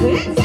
It's